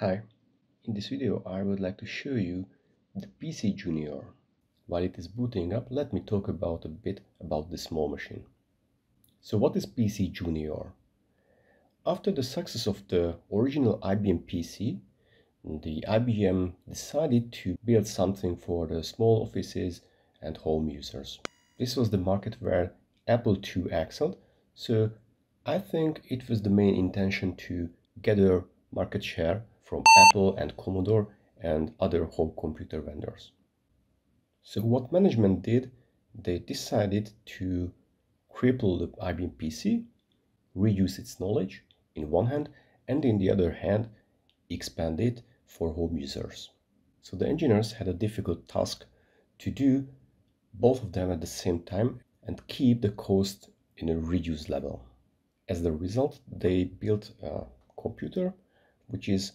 Hi, in this video I would like to show you the PC Junior. While it is booting up, let me talk about a bit about this small machine. So what is PC Junior? After the success of the original IBM PC, the IBM decided to build something for the small offices and home users. This was the market where Apple II excelled, so I think it was the main intention to gather market share from Apple and Commodore and other home computer vendors. So what management did, they decided to cripple the IBM PC, reduce its knowledge in one hand, and in the other hand, expand it for home users. So the engineers had a difficult task to do both of them at the same time and keep the cost in a reduced level. As the result, they built a computer which is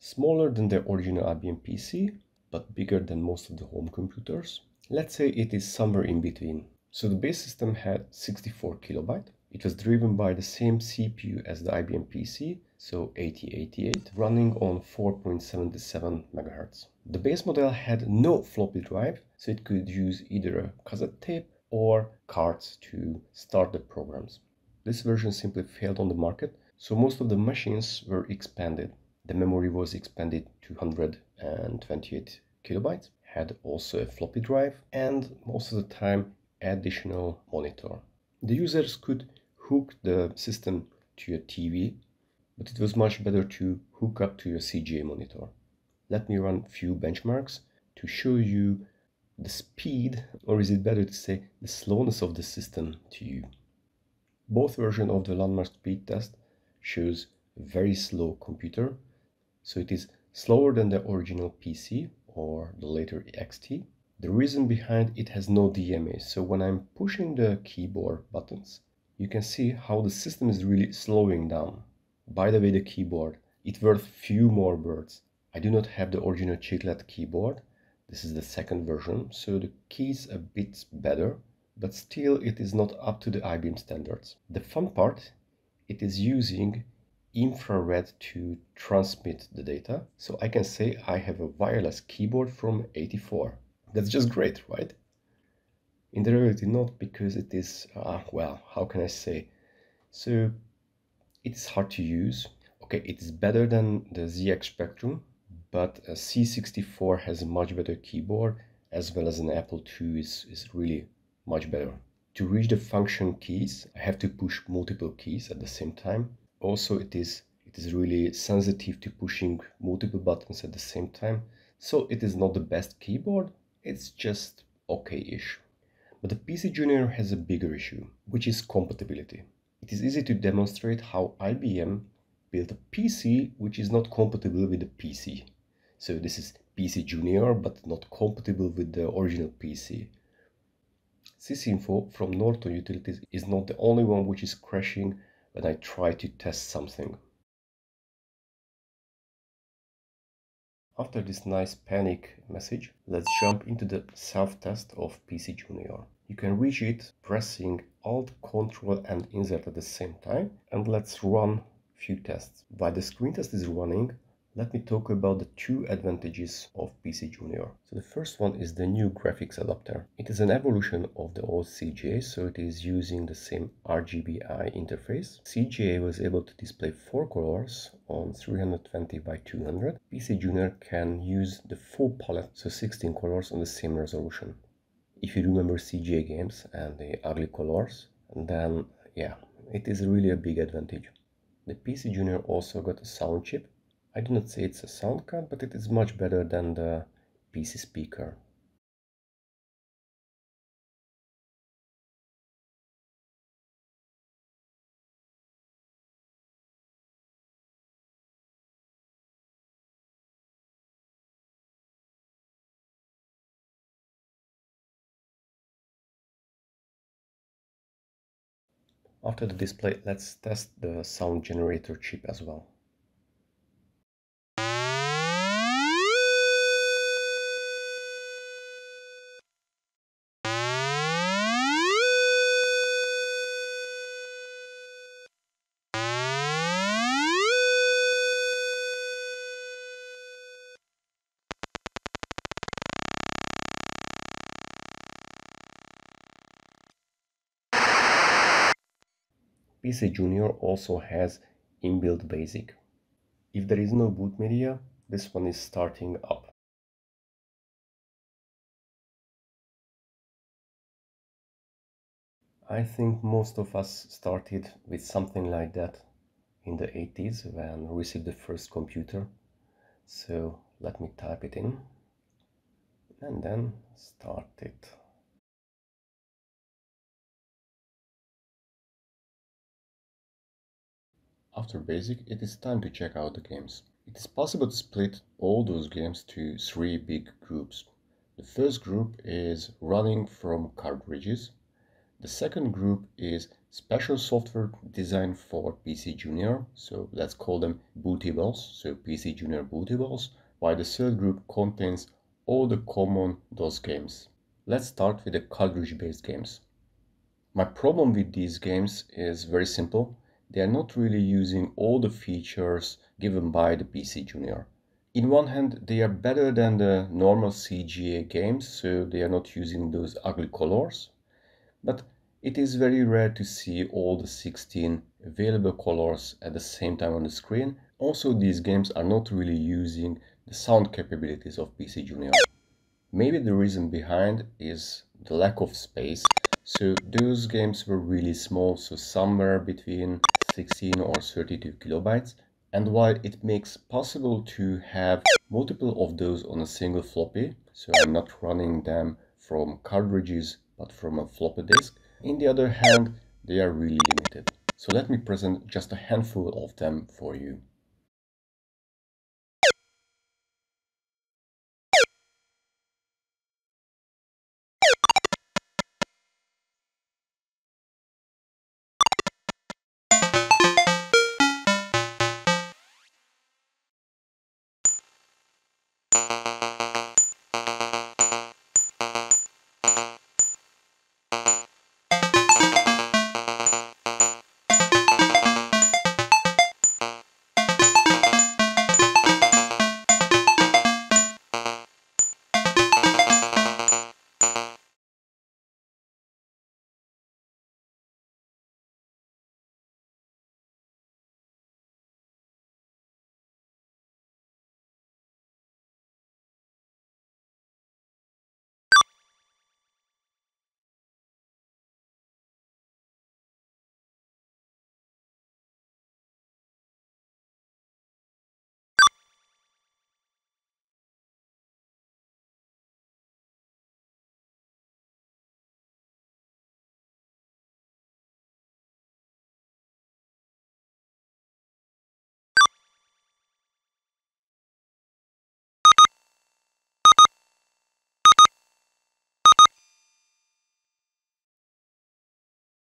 smaller than the original IBM PC, but bigger than most of the home computers. Let's say it is somewhere in between. So the base system had 64 kilobyte. It was driven by the same CPU as the IBM PC, so 8088, running on 4.77 MHz. The base model had no floppy drive, so it could use either a cassette tape or cards to start the programs. This version simply failed on the market, so most of the machines were expanded the memory was expanded to 128 kilobytes, had also a floppy drive, and most of the time additional monitor. The users could hook the system to a TV, but it was much better to hook up to your CGA monitor. Let me run few benchmarks to show you the speed, or is it better to say the slowness of the system to you. Both version of the landmark speed test shows very slow computer so it is slower than the original PC or the later XT. The reason behind it has no DMA, so when I'm pushing the keyboard buttons, you can see how the system is really slowing down. By the way, the keyboard, it worth few more words. I do not have the original chiclet keyboard. This is the second version, so the keys a bit better, but still it is not up to the IBM standards. The fun part, it is using infrared to transmit the data. So I can say I have a wireless keyboard from 84. That's just great, right? In the reality, not because it is, uh, well, how can I say? So it's hard to use. Okay, it's better than the ZX Spectrum, but a C64 has a much better keyboard as well as an Apple II is, is really much better. To reach the function keys, I have to push multiple keys at the same time also it is it is really sensitive to pushing multiple buttons at the same time. So it is not the best keyboard it's just okay-ish. But the PC Junior has a bigger issue which is compatibility. It is easy to demonstrate how IBM built a PC which is not compatible with the PC so this is PC Junior but not compatible with the original PC Sysinfo from Norton Utilities is not the only one which is crashing when I try to test something. After this nice panic message, let's jump into the self-test of PC Junior. You can reach it pressing Alt, Ctrl and Insert at the same time and let's run few tests. While the screen test is running, let me talk about the two advantages of PC Junior. So the first one is the new graphics adapter. It is an evolution of the old CGA, so it is using the same RGBI interface. CGA was able to display four colors on 320 by 200. PC Junior can use the full palette, so 16 colors on the same resolution. If you remember CGA games and the ugly colors, then yeah, it is really a big advantage. The PC Junior also got a sound chip I do not say it's a sound card, but it is much better than the PC speaker. After the display, let's test the sound generator chip as well. PC Junior also has inbuilt BASIC. If there is no boot media, this one is starting up. I think most of us started with something like that in the 80s when we received the first computer. So let me type it in and then start it. After basic, it is time to check out the games. It is possible to split all those games to three big groups. The first group is running from cartridges. The second group is special software designed for PC Junior, so let's call them bootables, so PC Junior bootables, while the third group contains all the common DOS games. Let's start with the cartridge-based games. My problem with these games is very simple they are not really using all the features given by the PC Junior. In one hand, they are better than the normal CGA games, so they are not using those ugly colors. But it is very rare to see all the 16 available colors at the same time on the screen. Also, these games are not really using the sound capabilities of PC Junior. Maybe the reason behind is the lack of space. So those games were really small, so somewhere between 16 or 32 kilobytes and while it makes possible to have multiple of those on a single floppy so I'm not running them from cartridges but from a floppy disk in the other hand they are really limited. So let me present just a handful of them for you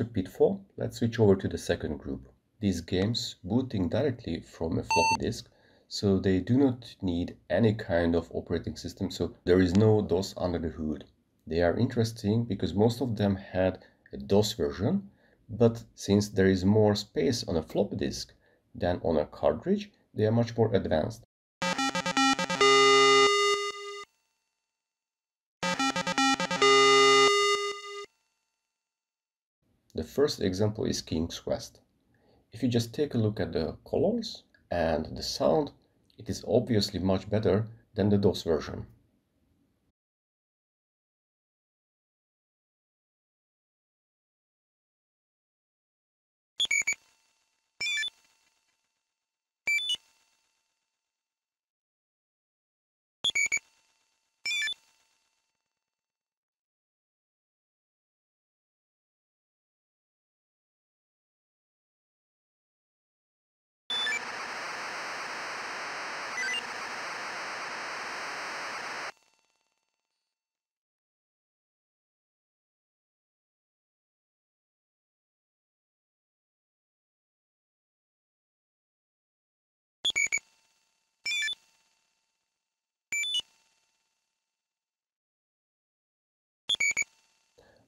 After Pitfall, let's switch over to the second group. These games booting directly from a floppy disk, so they do not need any kind of operating system, so there is no DOS under the hood. They are interesting because most of them had a DOS version, but since there is more space on a floppy disk than on a cartridge, they are much more advanced. The first example is King's Quest. If you just take a look at the colors and the sound, it is obviously much better than the DOS version.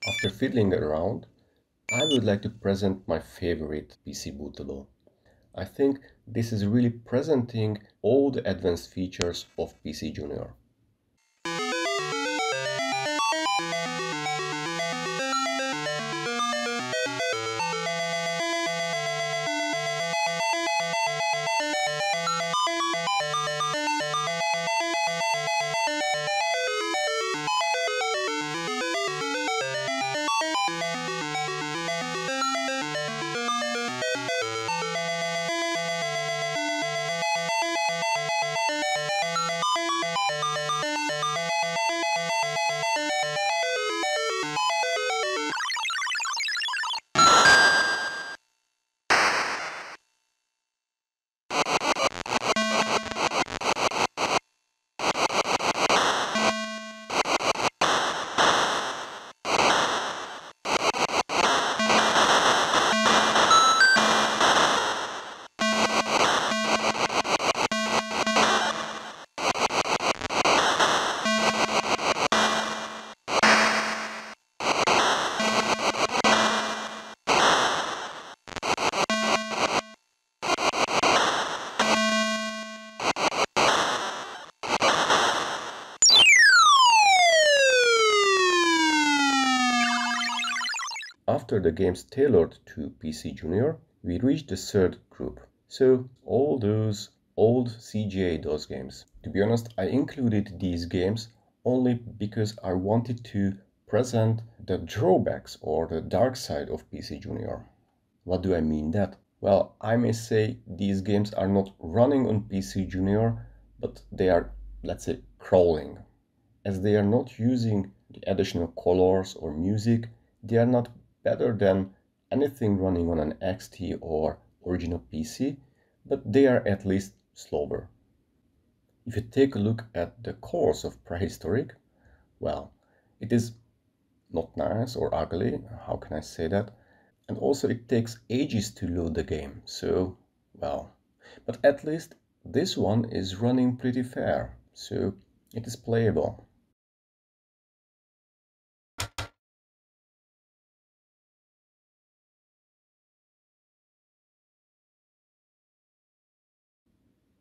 After fiddling around, I would like to present my favorite PC bootable. I think this is really presenting all the advanced features of PC Junior. After the games tailored to PC Junior, we reached the third group. So all those old CGA DOS games. To be honest, I included these games only because I wanted to present the drawbacks or the dark side of PC Junior. What do I mean that? Well, I may say these games are not running on PC Junior, but they are, let's say, crawling. As they are not using the additional colors or music, they are not better than anything running on an XT or original PC, but they are at least slower. If you take a look at the course of Prehistorik, well, it is not nice or ugly, how can I say that? And also it takes ages to load the game, so, well, but at least this one is running pretty fair, so it is playable.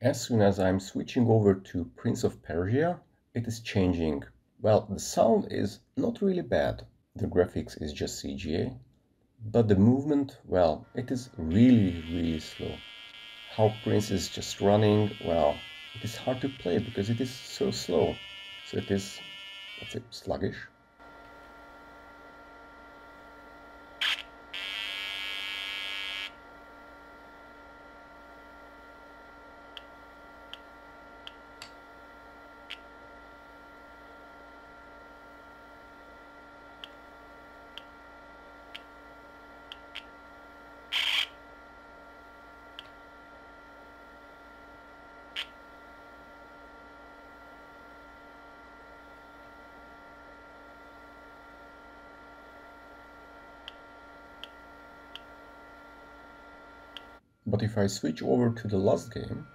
As soon as I'm switching over to Prince of Persia, it is changing. Well, the sound is not really bad. The graphics is just CGA. But the movement, well, it is really, really slow. How Prince is just running, well, it is hard to play because it is so slow. So it is, let's say, sluggish. But if I switch over to the last game,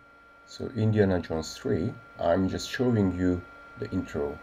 so Indiana Jones 3, I'm just showing you the intro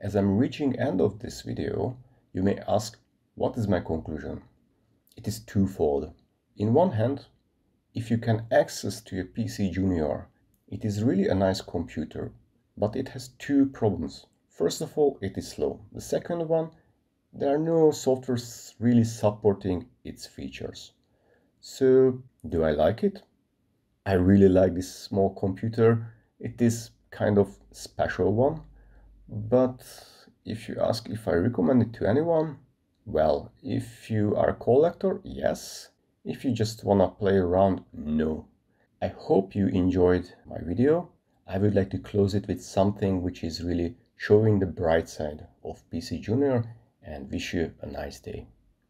As I'm reaching end of this video, you may ask, what is my conclusion? It is twofold. In one hand, if you can access to a PC Junior, it is really a nice computer, but it has two problems. First of all, it is slow. The second one, there are no softwares really supporting its features. So, do I like it? I really like this small computer. It is kind of special one but if you ask if I recommend it to anyone, well, if you are a collector, yes. If you just wanna play around, no. I hope you enjoyed my video. I would like to close it with something which is really showing the bright side of PC Junior and wish you a nice day.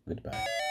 Goodbye.